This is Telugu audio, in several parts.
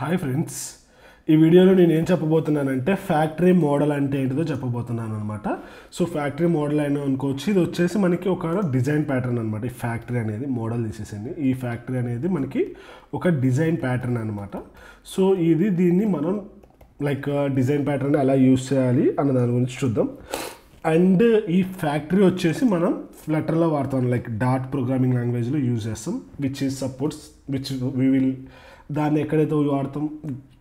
Hi friends. ఈ వీడియోలో నేను ఏం చెప్పబోతున్నానంటే ఫ్యాక్టరీ మోడల్ అంటే ఏంటిదో చెప్పబోతున్నాను అనమాట సో ఫ్యాక్టరీ మోడల్ అయినా అనుకోవచ్చు. ఇది వచ్చేసి మనకి ఒక డిజైన్ ప్యాటర్న్ అనమాట ఈ ఫ్యాక్టరీ అనేది మోడల్ తీసేసింది. ఈ ఫ్యాక్టరీ అనేది మనకి ఒక డిజైన్ ప్యాటర్న్ అనమాట సో ఇది దీన్ని మనం లైక్ డిజైన్ ప్యాటర్న్ ఎలా యూస్ చేయాలి అన్న దాని గురించి చూద్దాం. అండ్ ఈ ఫ్యాక్టరీ వచ్చేసి మనం ఫ్లటర్లో వాడతాం. లైక్ డాట్ ప్రోగ్రామింగ్ లాంగ్వేజ్లో యూజ్ చేస్తాం which is supports which we will దాన్ని ఎక్కడైతే వాడతాం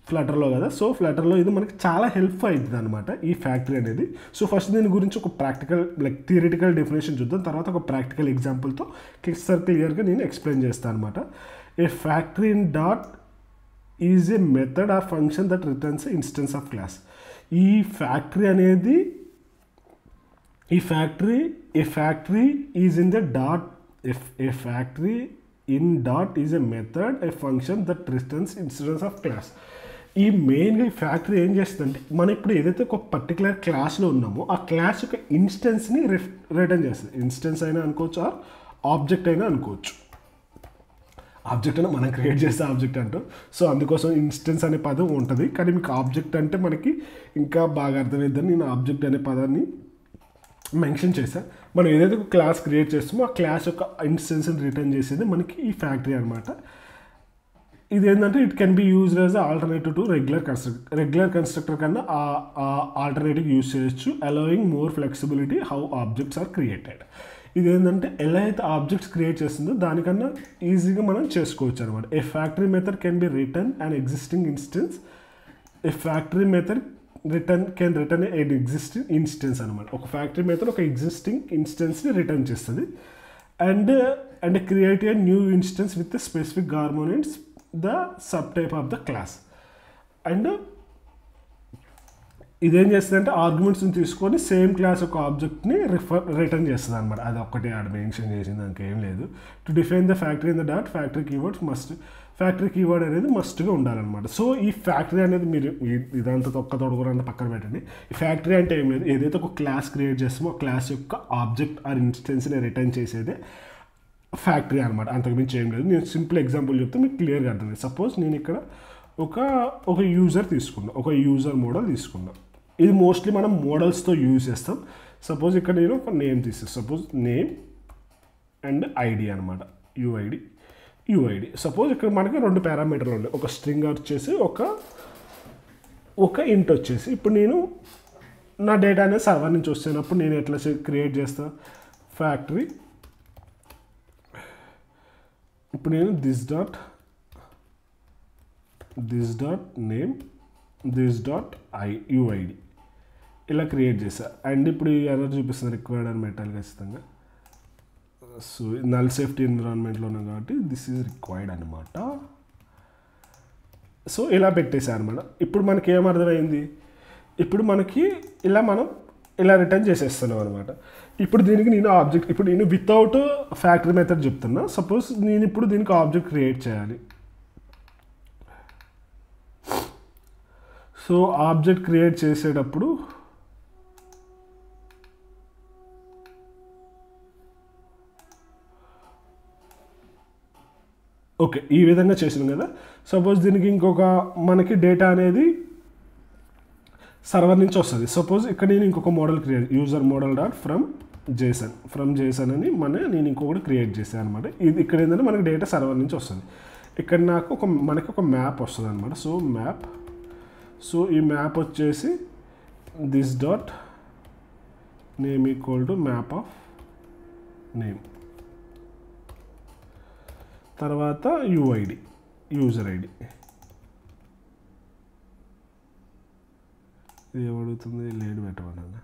ఫ్లటర్లో కదా. సో ఫ్లటర్లో ఇది మనకి చాలా హెల్ప్ అవుతుంది అనమాట ఈ ఫ్యాక్టరీ అనేది. సో ఫస్ట్ దీని గురించి ఒక ప్రాక్టికల్ లైక్ థియరిటికల్ డెఫినేషన్ చూద్దాం. తర్వాత ఒక ప్రాక్టికల్ ఎగ్జాంపుల్తో క్లియర్ క్లియర్గా నేను ఎక్స్ప్లెయిన్ చేస్తాను అనమాట ఏ ఫ్యాక్టరీ ఇన్ డాట్ is a method or function that returns instance of class ఈ ఫ్యాక్టరీ అనేది ఈ factory a factory is in the dot A factory in డాట్ is a method I function that returns instance of class ఈ మెయిన్గా ఈ ఫ్యాక్టరీ ఏం చేస్తుందంటే మనం ఇప్పుడు ఏదైతే ఒక పర్టికులర్ క్లాస్లో ఉన్నామో ఆ క్లాస్ యొక్క ఇన్స్టెన్స్ని రిటర్న్ చేస్తుంది. ఇన్స్టెన్స్ అయినా అనుకోవచ్చు ఆర్ ఆబ్జెక్ట్ అయినా అనుకోవచ్చు. ఆబ్జెక్ట్ అయినా మనం క్రియేట్ చేసే ఆబ్జెక్ట్ అంటూ. సో అందుకోసం ఇన్స్టెన్స్ అనే పదం ఉంటుంది. కానీ మీకు ఆబ్జెక్ట్ అంటే మనకి ఇంకా బాగా అర్థమైద్దని నేను ఆబ్జెక్ట్ అనే పదాన్ని మెన్షన్ చేశా. మనం ఏదైతే ఒక క్లాస్ క్రియేట్ చేస్తామో ఆ క్లాస్ యొక్క ఇన్స్టెన్స్ని రిటర్న్ చేసేది మనకి ఈ ఫ్యాక్టరీ అనమాట ఇది ఏంటంటే it can be use as alternative to regular constructor regular constructor కన్నా ఆ ఆల్టర్నేటివ్ యూజ్ చేయొచ్చు allowing more flexibility how objects are created ఇది ఏంటంటే ఎలా అయితే ఆబ్జెక్ట్స్ క్రియేట్ చేస్తుందో దానికన్నా ఈజీగా మనం చేసుకోవచ్చు అనమాట a factory method can be return and existing instance a factory method return can return an existing instance అనమాట ఒక ఫ్యాక్టరీ మెథడ్ ఒక ఎగ్జిస్టింగ్ ఇన్స్టెన్స్ని రిటర్న్ చేస్తుంది. And and create a new instance with specific arguments the subtype of the class and ఇదేం చేస్తుందంటే ఆర్గ్యుమెంట్స్ని తీసుకొని సేమ్ క్లాస్ ఒక ఆబ్జెక్ట్ని రిఫర్ రిటర్న్ చేస్తుంది అనమాట అది ఒక్కటే ఆడ మెన్షన్ చేసింది దానికి ఏం లేదు. To define the factory in the dot factory keywords must factory keyword అనేది మస్ట్గా ఉండాలన్నమాట. సో ఈ ఫ్యాక్టరీ అనేది మీరు ఇదంతా తొక్క తొడగరంతా పక్కన పెట్టండి. ఈ ఫ్యాక్టరీ అంటే ఏం లేదు. ఏదైతే ఒక క్లాస్ క్రియేట్ చేస్తామో ఆ క్లాస్ యొక్క ఆబ్జెక్ట్ ఆర్ ఇన్స్టెన్స్ని రిటర్న్ చేసేదే ఫ్యాక్టరీ అనమాట అంతకుమించి ఏం లేదు. నేను సింపుల్ ఎగ్జాంపుల్ చెప్తే మీకు క్లియర్గా అర్థమైంది సపోజ్ నేను ఇక్కడ ఒక ఒక యూజర్ తీసుకున్నా. ఒక యూజర్ మోడల్ తీసుకున్నా. ఇది మోస్ట్లీ మనం మోడల్స్తో యూజ్ చేస్తాం. సపోజ్ ఇక్కడ నేను ఒక నేమ్ తీసేస్తాను సపోజ్ నేమ్ అండ్ ఐడి అనమాట యూఐడి యూఐడి సపోజ్ ఇక్కడ మనకి రెండు పారామీటర్లు ఉన్నాయి ఒక స్ట్రింగ్ వచ్చేసి ఒక ఒక ఇంట్ వచ్చేసి. ఇప్పుడు నేను నా డేటా అనేది సర్వర్ నుంచి వచ్చినప్పుడు నేను ఎట్లా క్రియేట్ చేస్తా? ఫ్యాక్టరీ ఇప్పుడు నేను this dot this dot name this dot I UID ఇలా క్రియేట్ చేశా అండ్ ఇప్పుడు ఈ ఎర్రర్ చూపిస్తుంది రిక్వైర్డ్ అని పెట్టాలి ఖచ్చితంగా. సో నల్ సేఫ్టీ ఎన్విరాన్మెంట్లో కాబట్టి దిస్ ఈజ్ రిక్వైర్డ్ అనమాట సో ఇలా పెట్టేశారు అనమాట ఇప్పుడు మనకి ఏం ఇప్పుడు మనకి ఇలా మనం ఇలా రిటర్న్ చేసేస్తున్నాం అనమాట ఇప్పుడు దీనికి నేను ఆబ్జెక్ట్ ఇప్పుడు నేను వితౌట్ ఫ్యాక్టరీ మెథడ్ చెప్తున్నా. సపోజ్ నేను ఇప్పుడు దీనికి ఆబ్జెక్ట్ క్రియేట్ చేయాలి. సో ఆబ్జెక్ట్ క్రియేట్ చేసేటప్పుడు ఓకే ఈ విధంగా చేసినాం కదా. సపోజ్ దీనికి ఇంకొక మనకి డేటా అనేది సర్వర్ నుంచి వస్తుంది. సపోజ్ ఇక్కడ నేను ఇంకొక model create user model dot from JSON from JSON అని మన నేను ఇంకొకటి క్రియేట్ చేశాను అనమాట ఇది ఇక్కడ ఏంటంటే మనకి డేటా సర్వర్ నుంచి వస్తుంది. ఇక్కడ నాకు ఒక మనకి ఒక మ్యాప్ వస్తుంది అనమాట సో మ్యాప్ సో ఈ మ్యాప్ వచ్చేసి this dot name equal to map of name తర్వాత యూఐడి యూజర్ ఐడి ఇది ఏమడుగుతుంది లేడు పెట్టమన్నా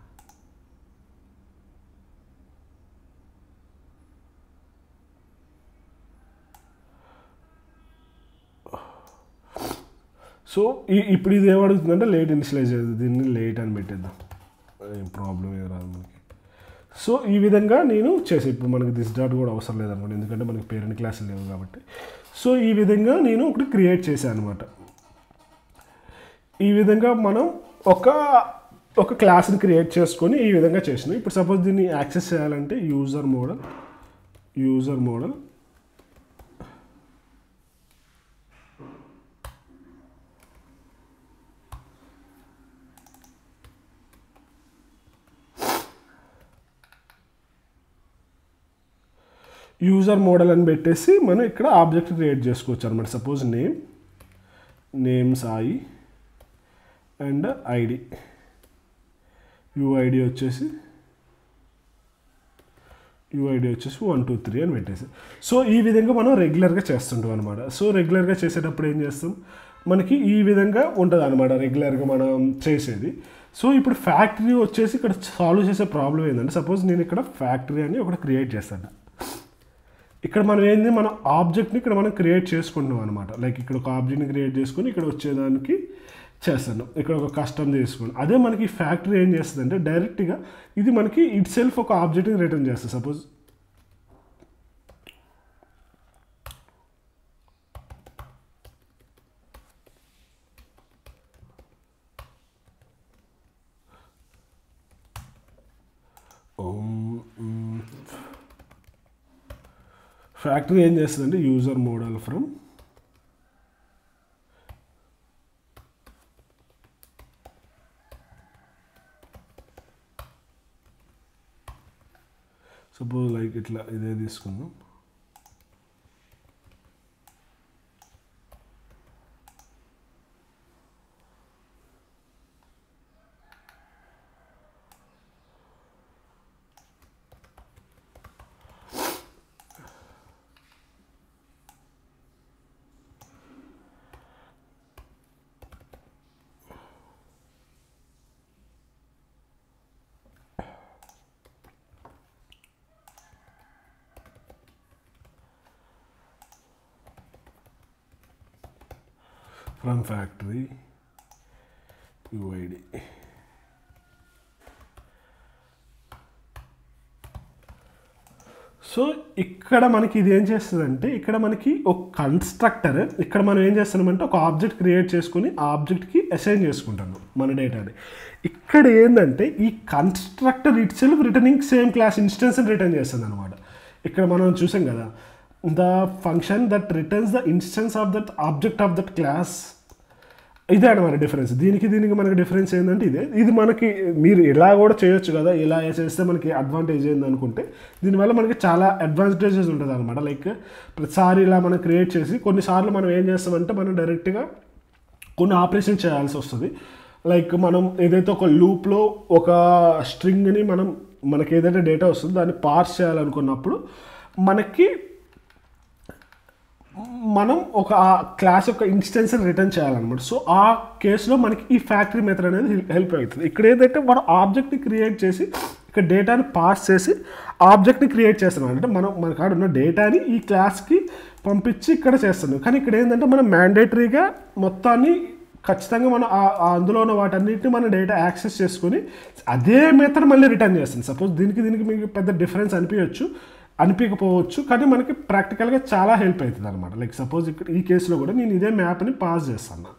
సో ఇప్పుడు ఇది ఏమడుగుతుందంటే లేట్ ఇనిషియలైజ్ అవుతుంది దీన్ని లేట్ అని పెట్టేద్దాం. ఏం ప్రాబ్లం ఏం రాదు మనకి. సో ఈ విధంగా నేను చేసి. ఇప్పుడు మనకి దిస్ డాట్ కూడా అవసరం లేదనమాట ఎందుకంటే మనకి పేరెంట్ క్లాసులు లేవు కాబట్టి. సో ఈ విధంగా నేను ఒకటి క్రియేట్ చేశాను అనమాట ఈ విధంగా మనం ఒక ఒక క్లాస్ని క్రియేట్ చేసుకొని ఈ విధంగా చేసినాం. ఇప్పుడు సపోజ్ దీన్ని యాక్సెస్ చేయాలంటే user model user model user model అని పెట్టేసి మనం ఇక్కడ ఆబ్జెక్ట్ క్రియేట్ చేసుకోవచ్చు అనమాట suppose name name Sai and ID UID వచ్చేసి యూఐడి వచ్చేసి వన్ టూ త్రీ అని పెట్టేసి. సో ఈ విధంగా మనం రెగ్యులర్గా చేస్తుంటాం అనమాట సో రెగ్యులర్గా చేసేటప్పుడు ఏం చేస్తాం? మనకి ఈ విధంగా ఉంటుంది అనమాట రెగ్యులర్గా మనం చేసేది. సో ఇప్పుడు ఫ్యాక్టరీ వచ్చేసి ఇక్కడ సాల్వ్ చేసే ప్రాబ్లం ఏంటంటే సపోజ్ నేను ఇక్కడ ఫ్యాక్టరీ అని ఒకటి క్రియేట్ చేస్తాను. ఇక్కడ మనం ఏంది? మన ఆబ్జెక్ట్ని ఇక్కడ మనం క్రియేట్ చేసుకుంటున్నాం అనమాట లైక్ ఇక్కడ ఒక ఆబ్జెక్ట్ని క్రియేట్ చేసుకొని ఇక్కడ వచ్చేదానికి చేస్తాను ఇక్కడ ఒక కస్టమ్ చేసుకోండి అదే మనకి ఫ్యాక్టరీ ఏం చేస్తుంది అంటే డైరెక్ట్గా ఇది మనకి ఇట్ సెల్ఫ్ ఒక ఆబ్జెక్ట్ని రిటర్న్ చేస్తుంది. సపోజ్ ఫ్యాక్టరీ ఏం చేస్తుందంటే user model from suppose like ఇట్లా ఇదే తీసుకుందాం. ఫ్రమ్ ఫ్యాక్టరీ యుఐడి సో ఇక్కడ మనకి ఇది ఏం చేస్తుందంటే ఇక్కడ మనకి ఒక కన్స్ట్రక్టర్ ఇక్కడ మనం ఏం చేస్తున్నామంటే ఒక ఆబ్జెక్ట్ క్రియేట్ చేసుకుని ఆ ఆబ్జెక్ట్కి అసైన్ చేసుకుంటాము మన డేటాని ఇక్కడ ఏంటంటే ఈ constructor itself returning same class instance return చేస్తుంది అనమాట ఇక్కడ మనం చూసాం కదా the function that returns the instance of that object of that class ఇదే అనమాట డిఫరెన్స్ దీనికి దీనికి మనకి డిఫరెన్స్ ఏంటంటే ఇదే. ఇది మనకి మీరు ఇలా కూడా చేయొచ్చు కదా ఇలా చేస్తే మనకి అడ్వాంటేజ్ ఏంది అనుకుంటే దీనివల్ల మనకి చాలా అడ్వాంటేజెస్ ఉంటుంది అనమాట లైక్ ప్రతిసారి ఇలా మనం క్రియేట్ చేసి కొన్నిసార్లు మనం ఏం చేస్తామంటే మనం డైరెక్ట్గా కొన్ని ఆపరేషన్ చేయాల్సి వస్తుంది. లైక్ మనం ఏదైతే ఒక లూప్లో ఒక స్ట్రింగ్ని మనం మనకి ఏదైతే డేటా వస్తుందో దాన్ని పార్స్ చేయాలనుకున్నప్పుడు మనకి మనం ఒక ఆ క్లాస్ యొక్క ఇన్స్టెన్స్ రిటర్న్ చేయాలన్నమాట. సో ఆ కేసులో మనకి ఈ ఫ్యాక్టరీ మెథడ్ అనేది హెల్ప్ అవుతుంది. ఇక్కడ ఏదైతే మనం ఆబ్జెక్ట్ని క్రియేట్ చేసి ఇక్కడ డేటాని పాస్ చేసి ఆబ్జెక్ట్ని క్రియేట్ చేస్తున్నాం అంటే మనం మన కాడ ఉన్న డేటాని ఈ క్లాస్కి పంపించి ఇక్కడ చేస్తున్నాం కానీ ఇక్కడ ఏంటంటే మనం మ్యాండేటరీగా మొత్తాన్ని ఖచ్చితంగా మనం అందులో ఉన్న వాటన్నిటిని మన డేటా యాక్సెస్ చేసుకొని అదే మెథడ్ మళ్ళీ రిటర్న్ చేస్తుంది. సపోజ్ దీనికి దీనికి మీకు పెద్ద డిఫరెన్స్ అనిపించవచ్చు అనిపించకపోవచ్చు కానీ మనకి ప్రాక్టికల్గా చాలా హెల్ప్ అవుతుంది అనమాట లైక్ సపోజ్ ఇక్కడ ఈ కేసులో కూడా నేను ఇదే మ్యాప్ని పాస్ చేస్తాను.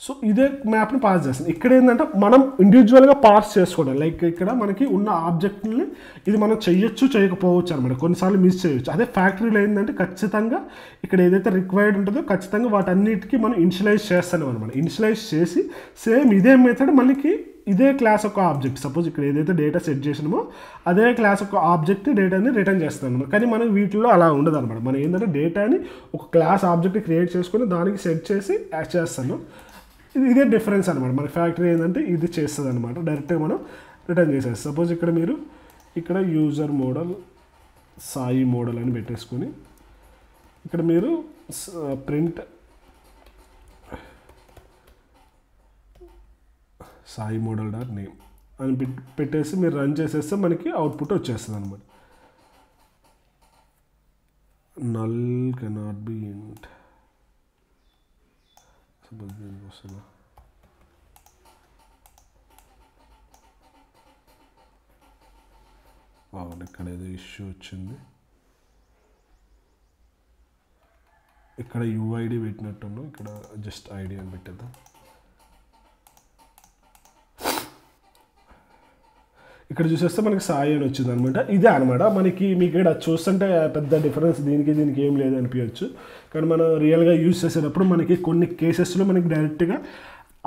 సో ఇదే మ్యాప్ని పాస్ చేస్తాను. ఇక్కడ ఏంటంటే మనం ఇండివిజువల్గా పాస్ చేసుకోవడం. లైక్ ఇక్కడ మనకి ఉన్న ఆబ్జెక్ట్ని ఇది మనం చేయొచ్చు చేయకపోవచ్చు అనమాట కొన్నిసార్లు మిస్ చేయొచ్చు. అదే ఫ్యాక్టరీలో ఏంటంటే ఖచ్చితంగా ఇక్కడ ఏదైతే రిక్వైర్డ్ ఉంటుందో ఖచ్చితంగా వాటన్నిటికీ మనం ఇనిషియలైజ్ చేస్తాం అనమాట ఇనిషియలైజ్ చేసి సేమ్ ఇదే మెథడ్ మనకి ఇదే క్లాస్ ఒక ఆబ్జెక్ట్. సపోజ్ ఇక్కడ ఏదైతే డేటా సెట్ చేసినామో అదే క్లాస్ ఒక ఆబ్జెక్ట్ డేటాని రిటర్న్ చేస్తాం అనమాట. కానీ మనం వీటిలో అలా ఉండదు అనమాట. మనం ఏంటంటే డేటాని ఒక క్లాస్ ఆబ్జెక్ట్ క్రియేట్ చేసుకొని దానికి సెట్ చేసి యాడ్ చేస్తాను ఇది ఇదే డిఫరెన్స్ అనమాట. మన ఫ్యాక్టరీ ఏంటంటే ఇది చేస్తుంది అనమాట. డైరెక్ట్గా మనం రిటర్న్ చేసేస్తాం సపోజ్ ఇక్కడ మీరు ఇక్కడ యూజర్ మోడల్ సాయి మోడల్ అని పెట్టేసుకొని ఇక్కడ మీరు print Sai model dot name. అని పెట్టేసి మీరు రన్ చేసేస్తే మనకి అవుట్పుట్ వచ్చేస్తుంది అనమాట null cannot be int suppose దీనికి వస్తుందా? అవును ఇక్కడ ఏదో ఇష్యూ వచ్చింది. ఇక్కడ యూఐడి పెట్టినట్టున్నాం. ఇక్కడ జస్ట్ ఐడి అని పెట్టేద్దాం. ఇక్కడ చూసేస్తే మనకి సాయి అని వచ్చింది అనమాట ఇదే అనమాట. మనకి మీకు ఇక్కడ చూస్తుంటే పెద్ద డిఫరెన్స్ దీనికి దీనికి ఏం లేదు అనిపించచ్చు. కానీ మనం రియల్గా యూజ్ చేసేటప్పుడు మనకి కొన్ని కేసెస్లో మనకి డైరెక్ట్గా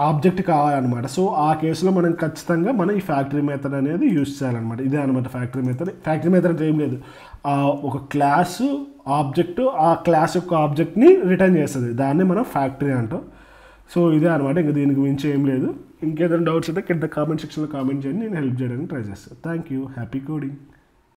ఆబ్జెక్ట్ కావాలన్నమాట. సో ఆ కేసులో మనం ఖచ్చితంగా మనం ఈ ఫ్యాక్టరీ మెథడ్ అనేది యూస్ చేయాలన్నమాట. ఇదే అనమాట ఫ్యాక్టరీ మెథడ్ ఫ్యాక్టరీ మెథడ్ అంటే ఏం లేదు. ఆ ఒక క్లాసు ఆబ్జెక్టు ఆ క్లాస్ యొక్క ఆబ్జెక్ట్ని రిటర్న్ చేస్తుంది. దాన్ని మనం ఫ్యాక్టరీ అంటాం. సో ఇదే అనమాట ఇంకా దీనికి మించి ఏం లేదు. ఇంకేదైనా డౌట్స్ అయితే కింద కామెంట్ సెక్షన్లో కామెంట్ చేయండి నేను హెల్ప్ చేయడానికి ట్రై చేస్తాను. Thank you happy coding